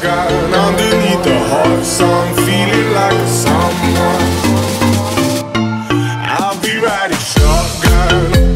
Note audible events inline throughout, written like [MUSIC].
shotgun underneath the hot sun, feeling like someone. I'll be riding shotgun.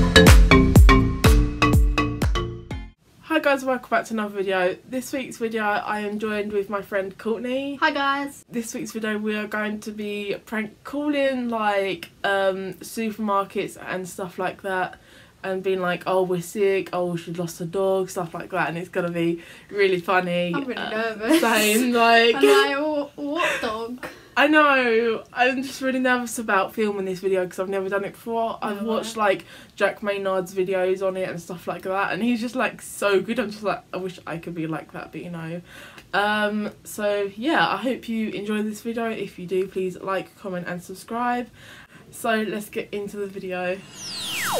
Hi guys, welcome back to another video. This week's video I am joined with my friend Courtney. Hi guys. This week's video we are going to be prank calling like um, supermarkets and stuff like that and being like, oh we're sick, oh she lost her dog, stuff like that and it's gonna be really funny. I'm really Uh, nervous. Same, [LAUGHS] like I'm like, "Wh- what dog? I know. I'm just really nervous about filming this video because I've never done it before. I've watched like Jack Maynard's videos on it and stuff like that, and he's just like so good. I'm just like, I wish I could be like that, but you know. Um. So yeah, I hope you enjoy this video. If you do, please like, comment, and subscribe. So let's get into the video.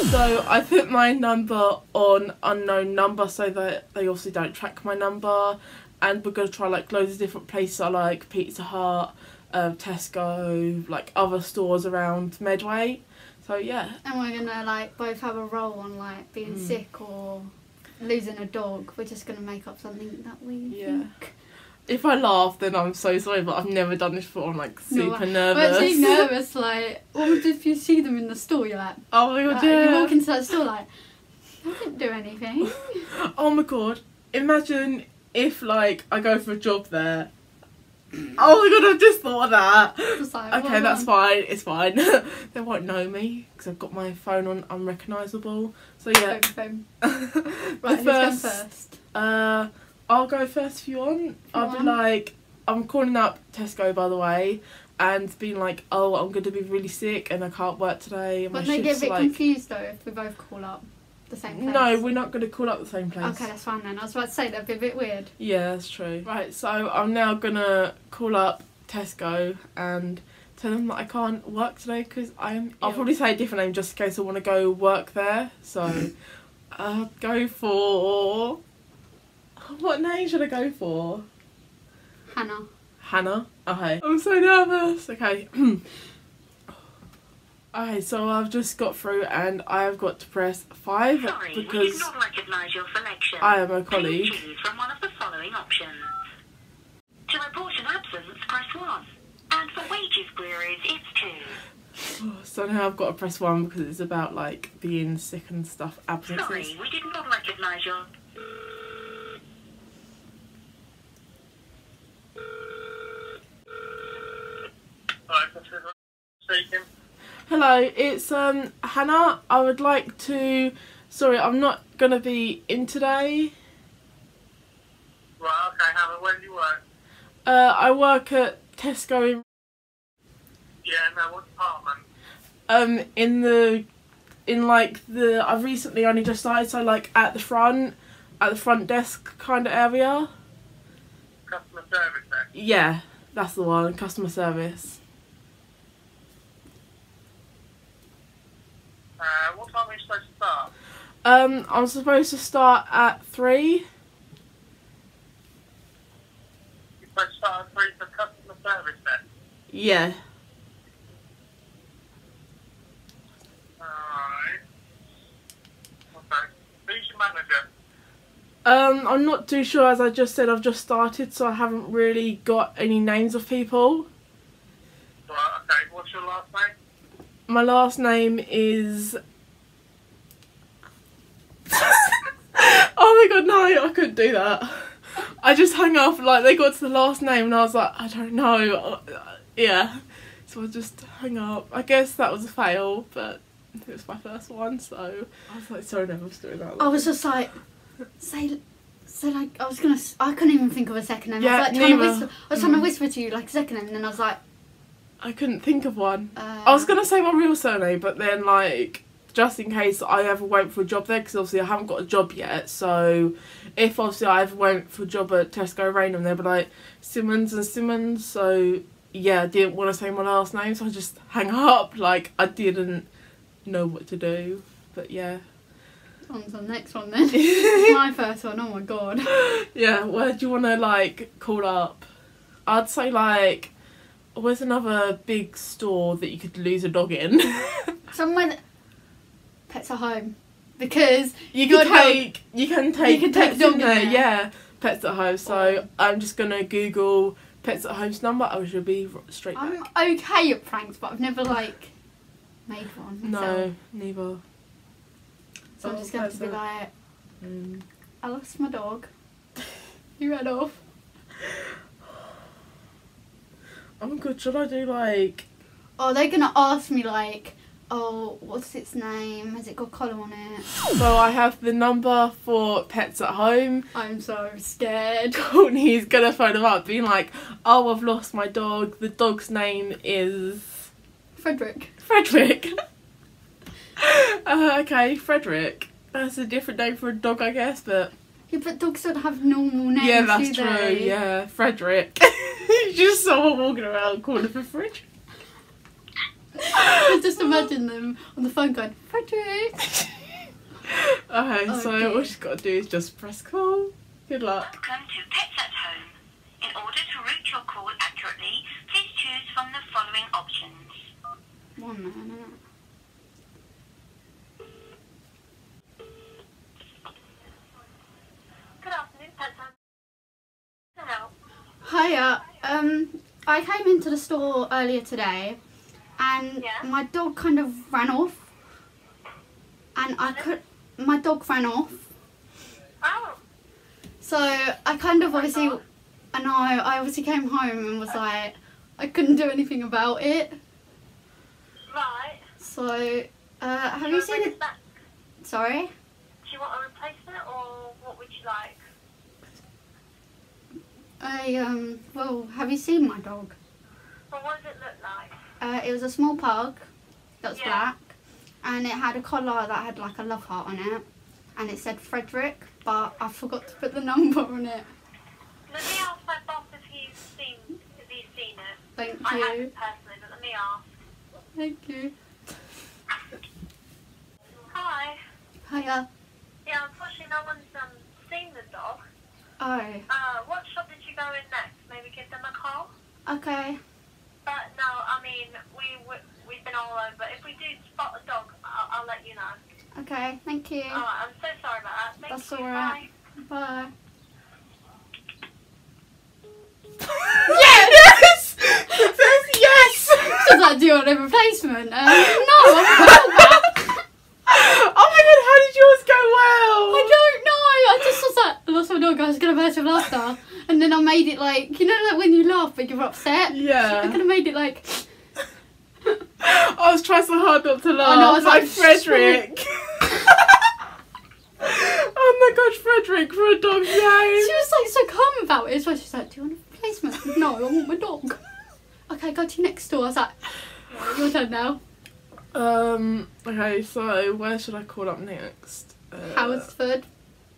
So I put my number on unknown number so that they obviously don't track my number, and we're gonna try like loads of different places. I like Pizza Hut um, Tesco, like other stores around Medway. So yeah, And we're gonna like both have a role on like being Mm. sick or losing a dog. We're just gonna make up something that we Yeah. think. If I laugh, then I'm so sorry, but I've never done this before. I'm like super I- nervous. We're actually nervous. Like, what would if you see them in the store? You're like, oh my god, like, yeah. you walk into that store like, I didn't do anything. [LAUGHS] Oh my god, imagine if like I go for a job there. Oh my god, I've just thought of that. Like, Okay, that's done. fine. It's fine. [LAUGHS] they won't know me because I've got my phone on unrecognisable. So yeah. Boom. [LAUGHS] the Right, going first first? Uh, I'll go first if you want. I'll be like, I'm calling up Tesco by the way, and being like, oh, I'm going to be really sick and I can't work today. And But they get a bit like, confused though if we both call up the same place. no, we're not going to call up the same place. Okay, that's fine then. I was about to say that'd be a bit weird. Yeah, that's true. Right, so I'm now gonna call up Tesco and tell them that I can't work today because I'm. I'll Ill. probably say a different name just in case I want to go work there. So, I'll [LAUGHS] uh, go for. What name should I go for? Hannah. Hannah. Okay. I'm so nervous. Okay. [CLEARS THROAT] okay, so I've just got through and I have got to press five Sorry, we did because not recognise your selection. I am a Please colleague. choose from one of the following options. To report an absence, press 1. And for wages queries, it's 2. [SIGHS] So now I've got to press one because it's about like being sick and stuff, absences. Sorry, we did not recognise your... Hello, it's um Hannah. I would like to. Sorry, I'm not gonna be in today. Right, okay, Hannah, where do you work? Uh, I work at Tesco in Yeah, no, what department? um in the in like the I've recently only just started, so like at the front, at the front desk kind of area. Customer service then. Yeah, that's the one. Customer service. Uh, what time are you supposed to start? Um, I'm supposed to start at three. You're supposed to start at 3 for customer service then? Yeah. Alright. Okay. Who's your manager? Um, I'm not too sure. As I just said, I've just started, so I haven't really got any names of people. Right, okay, what's your last name? My last name is. oh my god, no! I couldn't do that. I just hung up. Like they got to the last name, and I was like, I don't know. Yeah, so I just hung up. I guess that was a fail, but it was my first one, so I was like so nervous doing that. I was just like, say, say like I was gonna. I couldn't even think of a second name. I Yeah, was like trying to whisper. I was trying to Mm. whisper to you like a second name, and then I was like, I couldn't think of one. uh, I was gonna say my real surname, but then like just in case I ever went for a job there, because obviously I haven't got a job yet. So if obviously I ever went for a job at Tesco Rainham, they'd be like Simmonds and Simmonds. So yeah, I didn't want to say my last name, so I just hang [LAUGHS] up. Like I didn't know what to do. But yeah, On to the next one then. [LAUGHS] My first one. Oh my god. yeah. Where do you want to like call up? I'd say like. Where's another big store that you could lose a dog in? [LAUGHS] Somewhere that pets are home because You can take you can take you can take pets dog in there, there. yeah. Pets at Home. So I'm just gonna Google Pets at Home's number. I should be straight back. I'm okay at pranks, but I've never like made one. no, myself. neither. So I'm Oh, just going to that's be like, Mm. I lost my dog. [LAUGHS] he ran off. [LAUGHS] Oh god, should I do like? Oh, they're gonna ask me like, oh, what's its name? Has it got collar on it? So I have the number for Pets at Home. I'm so scared. [LAUGHS] Courtney's gonna phone them up, being like, "Oh, I've lost my dog. The dog's name is Frederick. Frederick." [LAUGHS] uh, okay, Frederick. That's a different name for a dog, I guess, but Yeah, but dogs don't have normal names. yeah, that's do true. they? Yeah, Frederick. [LAUGHS] just someone walking around calling for Frederick. I just imagine them on the phone going, Frederick. [LAUGHS] Okay, oh, so Okay. all she's got to do is just press call. Good luck. Welcome to Pets at Home. In order to route your call accurately, please choose from the following options. One minute. Good afternoon, Pets at Home. Hiya. Um, I came into the store earlier today, and Yeah. my dog kind of ran off, and I could. My dog ran off, Oh, so I kind of obviously. I know. I obviously came home and was like, I couldn't do anything about it. right. So, uh, have you seen it? back? Sorry. Do you want a replacement or what would you like? I um. Well, have you seen my dog? Well, what does it look like? Uh, it was a small pug that was Yeah. black, and it had a collar that had like a love heart on it, and it said Frederick, but I forgot to put the [LAUGHS] number on it. Let me ask my boss if he's seen if he's seen it. Thank I you. haven't personally, but let me ask. Thank you. Hi. Hiya. Yeah, unfortunately, no one's um, seen the dog. Oh, Uh, what shop did you go in next? Maybe give them a call. okay. But no, I mean we we we've been all over. If we do spot a dog, I'll, I'll let you know. Okay, thank you. All right, I'm so sorry about that. Thank That's you. all right. Bye. [LAUGHS] Bye. [LAUGHS] Yes! Yes! Does that do you want a replacement? Um, no, I'm not back. oh my god, how did yours go well? I don't know. I just was like, I lost my dog. I was gonna burst with laughter, and then I made it like you know, like when you laugh but you're upset. Yeah. [LAUGHS] I could have made it like. I was trying so hard not to laugh. I know, I was like, like, Frederick. [LAUGHS] oh my gosh, Frederick for a dog dog's She was like so calm about it. So she's like, "Do you want a replacement?" [LAUGHS] no, I want my dog. Okay, go to your next door. I was like, "Right, "Your turn now." Um. Okay, so where should I call up next? Uh.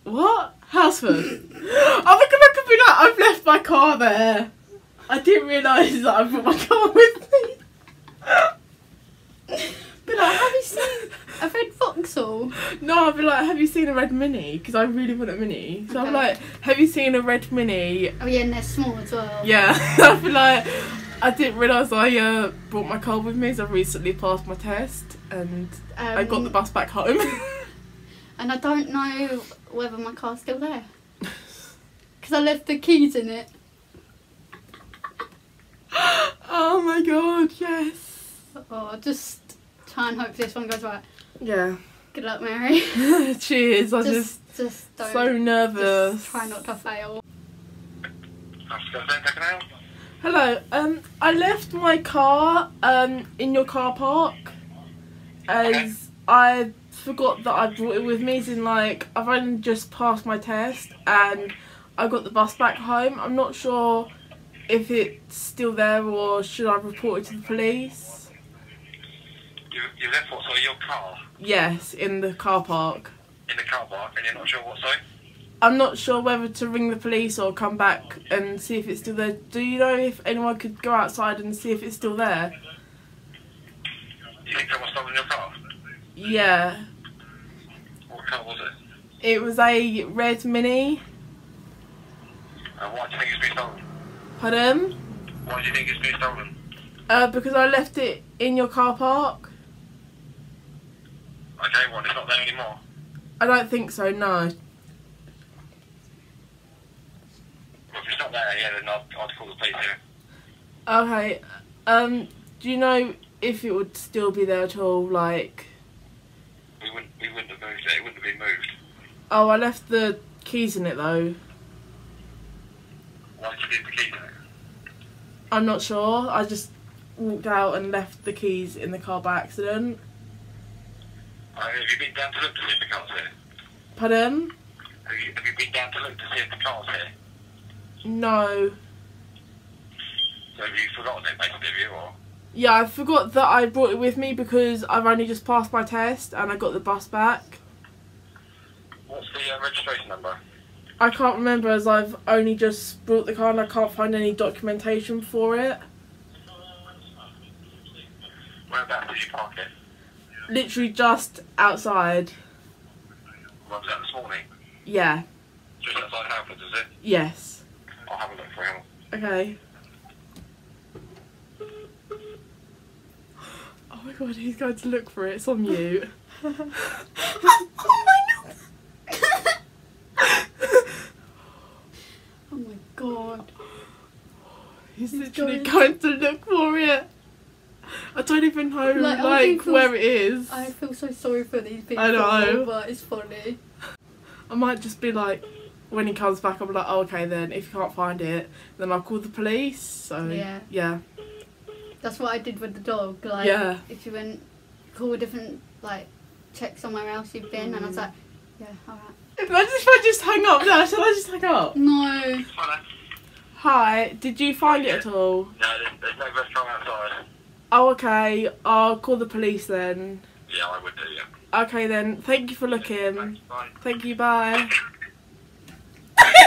What? Halfords. oh my god, I could be like, I've left my car there. I didn't realise that I brought my car [LAUGHS] with me. Be like, have you seen a red Vauxhall? No, I'd be like, have you seen a red mini? Because I really want a mini. So I'm Okay. like, have you seen a red mini? Oh yeah, and they're small as well. Yeah, [LAUGHS] I'd be like, I didn't realise I uh, brought my car with me, so I recently passed my test and Um, I got the bus back home. [LAUGHS] And I don't know whether my car's still there. [LAUGHS] Because I left the keys in it. [GASPS] oh my god, yes. Oh, just try and hope this one goes right. Yeah. Good luck, Mary. [LAUGHS] [LAUGHS] Cheers, I just, just, just don't. so nervous. Just try not to fail. That's good. Then take it out. Hello. Um, I left my car um in your car park, as I forgot that I brought it with me. As in, like I've only just passed my test and I got the bus back home. I'm not sure if it's still there or should I report it to the police. You, you left what? So your car Yes, in the car park. in the car park, and you're not sure what. Sorry. I'm not sure whether to ring the police or come back and see if it's still there. Do you know if anyone could go outside and see if it's still there? You think someone stolen your car? Yeah. What car was it? It was a red mini. And why do you think it's been stolen? Pardon? Why do you think it's been stolen? Uh, because I left it in your car park. Okay, well, it's not there anymore. I don't think so. No. If it's not there, yeah, then I'd, I'd call the police here. Okay. Um, do you know if it would still be there at all? Like, We wouldn't, we wouldn't have moved it. It wouldn't have been moved. oh, I left the keys in it though. Why did you leave the keys in it? I'm not sure. I just walked out and left the keys in the car by accident. Uh, have you been down to look to see if the car's here? Pardon? Have you, have you been down to look to see if the car's here? No. So have you forgotten it, basically, have you, or? Yeah, I forgot that I brought it with me because I've only just passed my test and I got the bus back. What's the uh, registration number? I can't remember as I've only just brought the car and I can't find any documentation for it. Whereabouts did you park it? Literally just outside. Was that this morning? Yeah. Just outside Halfords, is it? Yes. I'll have a look for him. Okay. Oh my god, he's going to look for it. It's on mute. [LAUGHS] [LAUGHS] Oh my god. He's He's literally going- going to look for it. I don't even know Like, like, where it is. I feel so sorry for these people. I know. But it's funny. I might just be like, when he comes back, I'll be like, oh, okay, then if you can't find it, then I'll call the police. So Yeah. yeah, That's what I did with the dog. Like, Yeah. if you went, call a different, like, check somewhere else you've been, and I Mm. was like, yeah, alright. Imagine if I just hung up now. Shall I just hang up? No. Hi, did you find it at all? No, there's, there's no restaurant outside. Oh, okay. I'll call the police then. Yeah, I would do, yeah. Okay then. Thank you for looking. Thanks, bye. Thank you. Bye. [LAUGHS]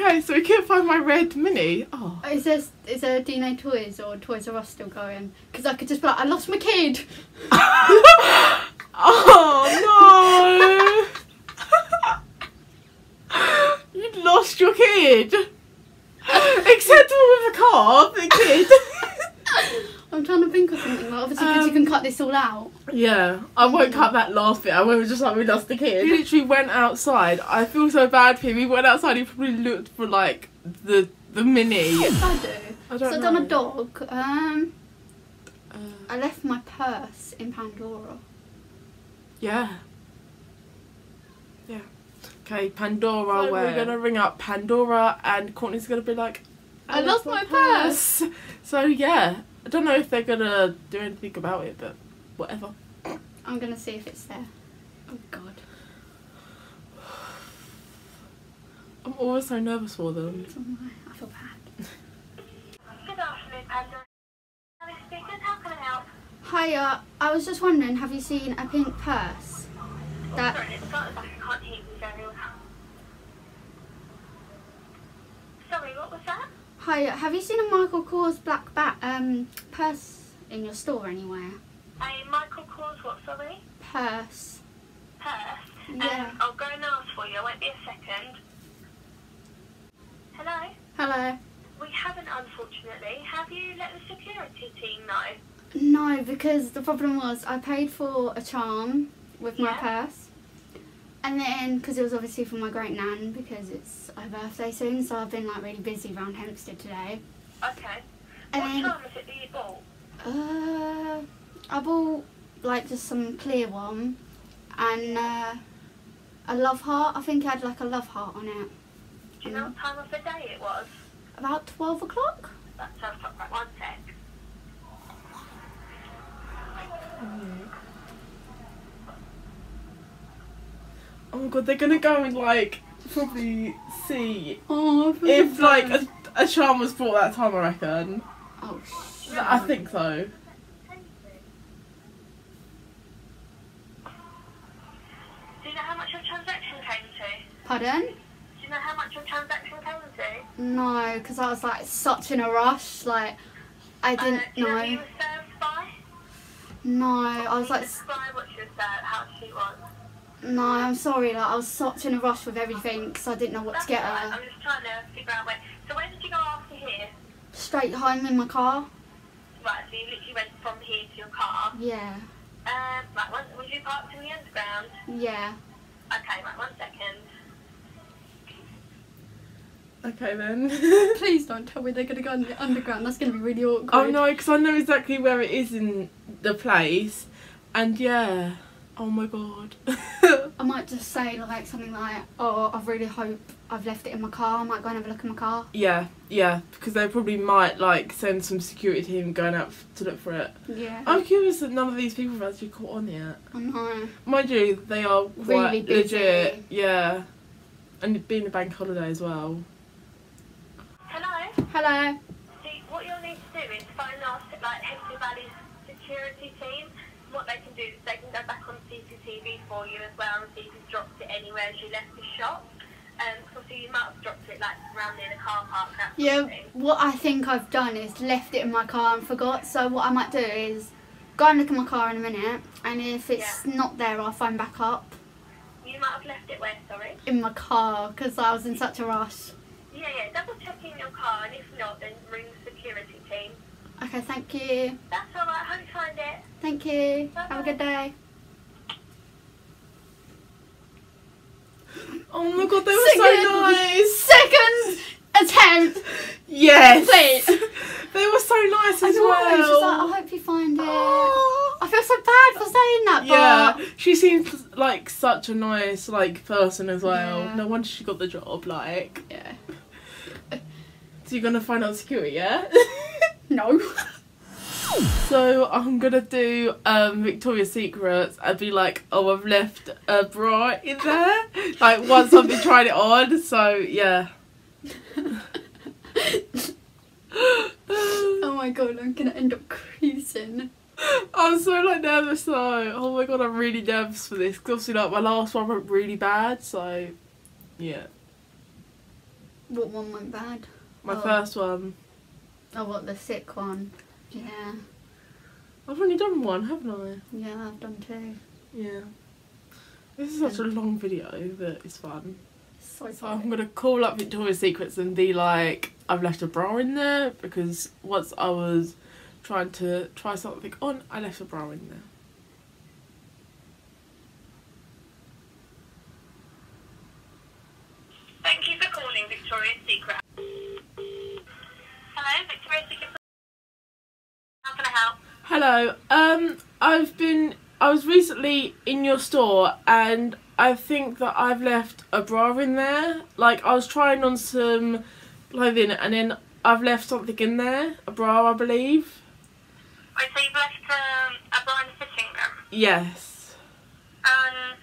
okay, so we couldn't find my red mini. Oh. Is there, is there DNA Toys or Toys R Us still going? Because I could just be like, I lost my kid. [LAUGHS] oh no! [LAUGHS] you lost your kid. Acceptable with a car, the kid. I'm trying to think of something. Like, obviously, because you Um, can cut this all out. Yeah, I won't cut that last bit. I won't just like, we lost the kid. He literally went outside. I feel so bad for him. He went outside. He probably looked for like the the mini. I do. I so don't I've done know. a dog. Um, Uh, I left my purse in Pandora. yeah. Yeah. Okay, Pandora. So we're gonna ring up Pandora, and Courtney's gonna be like, I lost my purse. [LAUGHS] So yeah, I don't know if they're gonna do anything about it, but whatever. I'm gonna see if it's there. Oh God. I'm always so nervous for them. It's on my- I feel bad. [LAUGHS] Good afternoon, Pandora. Speaking, how can I help? Hiya. I was just wondering, have you seen a pink purse? That Sorry, it's got back. I can't hear you very well. Sorry, what was Hiya. Have you seen a Michael Kors black bat um purse in your store anywhere? A Michael Kors what, sorry? Purse. Purse? Yeah. Um, I'll go and ask for you. I won't be a second. Hello? Hello. We haven't, unfortunately. Have you let the security team know? No, because the problem was I paid for a charm with my purse. And then, because it was obviously for my great nan, because it's her birthday soon, so I've been like really busy around Hempstead today. Okay. And what then, time is it that you bought? uh, I bought like just some clear one and uh, a love heart. I think it had like a love heart on it. Do you know what time of the day it was? About 12 o'clock? That's sounds like right. One sec. Oh my god, they're gonna go and like probably see Oh, if like a, a charm was bought that time. I reckon. Oh, I think so. Do you know how much your transaction came to? pardon? Do you know how much your transaction came to? No, because I was like such in a rush. Like, I Uh, didn't do you know who you were served by? No, I was like, Describe what you were served, how she was. No, I'm sorry. Like, I was such in a rush with everything because I didn't know what That's to get alright, her. I'm just trying to figure out where. So where did you go after here? Straight home in my car. Right, so you literally went from here to your car. Yeah, Um, right, one, was you parked in the underground? yeah. Okay, right, one second. Okay then. [LAUGHS] [LAUGHS] Please don't tell me they're gonna go in the underground. That's gonna be really awkward. oh no, because I know exactly where it is in the place, and yeah. Oh my god. I might just say like something like, "Oh, I really hope I've left it in my car. I might go and have a look in my car." yeah, yeah, because they probably might like send some security team going out f- to look for it. Yeah. I'm curious that none of these people have actually caught on yet. I know. Mind you, they are quite Really busy. legit. Yeah. And it being a bank holiday as well. Hello? Hello. See, what you'll need to do is phone our like Hempstead Valley's security team. What they can do is they can go back on CCTV for you as well and see if you've dropped it anywhere as you left the shop. Um, so you might have dropped it like around near the car park. Yeah. What I think I've done is left it in my car and forgot. So what I might do is go and look at my car in a minute, and if it's not there, I'll phone back up You might have left it where, sorry? in my car because I was in such a rush. Yeah, yeah. Double check in your car, and if not, then ring the security team. Okay, thank you. That's all right. Hope you find it. Thank you. Have a good day. Oh my god, they were so nice! Second attempt. Yes! Please. [LAUGHS] They were so nice I as know. well. She's like, I hope you find it. Oh. I feel so bad for saying that, but Yeah, she seems like such a nice like person as well. Yeah. No wonder she got the job. Like, yeah. [LAUGHS] so you're gonna find out security, yeah? [LAUGHS] No. So I'm gonna do um Victoria's Secrets and be like, oh, I've left a bra in there. like once I've been trying it on. So yeah. oh my god, I'm gonna end up creasing. I'm so like nervous though. Oh my god, I'm really nervous for this. 'Cause obviously, like my last one went really bad. So yeah, What one went bad? my Oh. first one. Oh, what the sick one? Yeah, I've only done one, haven't I? yeah, I've done two. Yeah. This is such a long video, but it's fun. So So I'm gonna call up Victoria's Secrets and be like, I've left a bra in there because once I was trying to try something on, I left a bra in there. Thank you for calling Victoria's Secret. Hello, Victoria's Secret. How can I help? Hello. Um, I've been. I was recently in your store and I think that I've left a bra in there. Like I was trying on some clothing and then I've left something in there, a bra, I believe. Right, so you've left um, a bra in the fitting room. Yes. Um,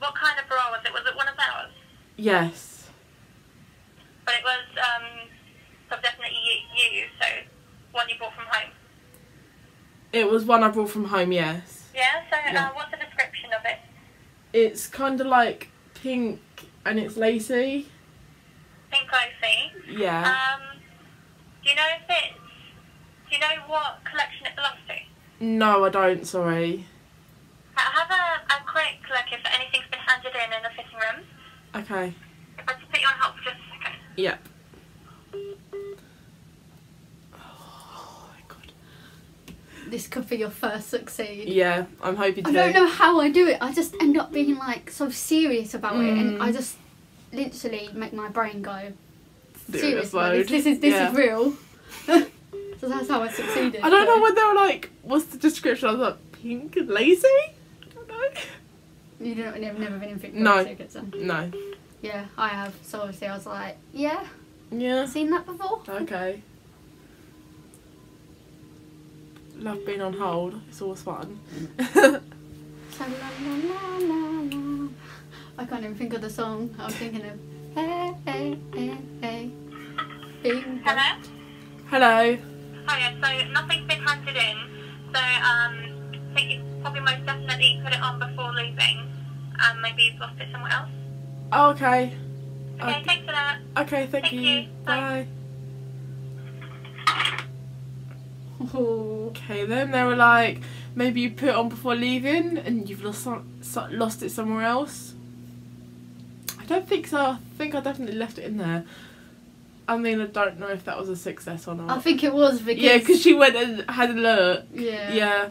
what kind of bra was it? Was it one of ours? Yes. But it was um, so definitely you, you, so one you bought from home. It was one I brought from home. Yes. Yeah. So Yeah. Uh, what's the description of it? It's kind of like pink and it's lacy. Pink lacy. Yeah. Um, do you know if it's? Do you know what collection it belongs to? No, I don't. Sorry. Ha- Have a, a quick look if anything's been handed in in the fitting room. Okay. If I just put you on hold for just a second. Yep. Oh my god. This could be your first succeed. Yeah, I'm hoping to. I don't know how I do it. I just end up being like so serious about it, and Mm. I just literally make my brain go Serious serious. like, mode. This, is this Yeah. is real. [LAUGHS] so that's how I succeeded. I don't know what they were like. What's the description? I was like pink and lazy. I don't know. You don't. You've never been in Victoria's No. No. Yeah, I have. So obviously I was like, yeah, Yeah. seen that before. Okay. Love being on hold. It's always fun. La, la, la, la, la. I can't even think of the song. I was thinking of hey hey hey hey. Bing. Hello. Hello. Yeah. So nothing's been handed in. So um, I think you probably most definitely put it on before leaving, and maybe you've lost it somewhere else. Oh, okay. Okay. Okay. Thanks for that. Okay. Thank, Thank you. you. Bye. Bye. Oh. [LAUGHS] Okay. Then they were like, maybe you put it on before leaving, and you've lost lost it somewhere else. I don't think so. I think I definitely left it in there. I mean, I don't know if that was a success or not. I think it was because Yeah, because she went and had a look. yeah, Yeah.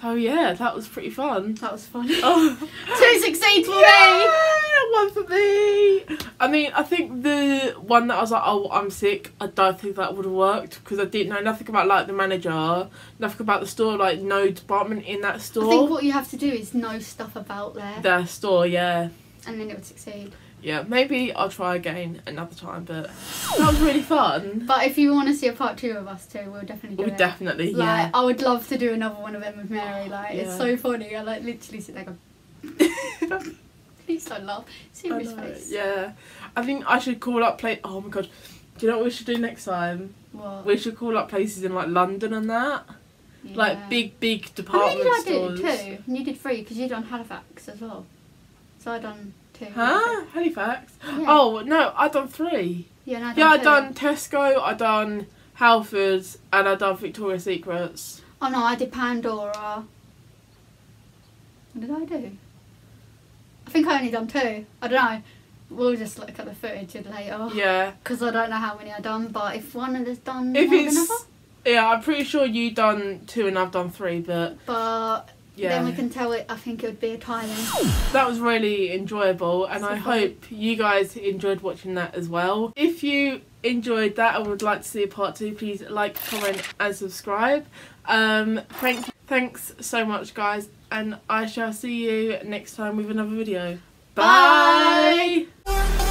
So yeah, that was pretty fun. that was fun. Oh. [LAUGHS] Two succeeds for me. [LAUGHS] One for me. I mean, I think the one that I was like, oh, I'm sick. I don't think that would have worked because I didn't know nothing about like the manager, nothing about the store, like no department in that store. I think what you have to do is know stuff about there, Their store, yeah, and then it would succeed. yeah. Maybe I'll try again another time, but that was really fun. But if you want to see a part two of us too, we'll definitely do We it. definitely, Like, yeah. I would love to do another one of them with Mary. Like, it's so funny. I like literally sit there go, [LAUGHS] [LAUGHS] please don't laugh. I face. yeah. I think I should call up play. Oh my god. Do you know what we should do next time? What? We should call up places in like London and that, Yeah. like big, big department did I stores. do? Two. And you did three because you done Halifax as well. So I done two. Huh? Halifax? Yeah. Oh no, I done three. Yeah, no, I Yeah, I done Tesco, I done Halfords, and I done Victoria's Secrets. Oh no, I did Pandora. What did I do? I think I only done two. I don't know. We'll just look at the footage later. Yeah. Because I don't know how many I've done, but if one of us done If more than it's another, yeah, I'm pretty sure you've done two and I've done three, but but yeah, then we can tell it. I think it would be a tie then. that was really enjoyable, and So I fun. hope you guys enjoyed watching that as well. If you enjoyed that and would like to see a part two, please like, comment, and subscribe. Um, thank thanks so much, guys, and I shall see you next time with another video. Bye. Bye.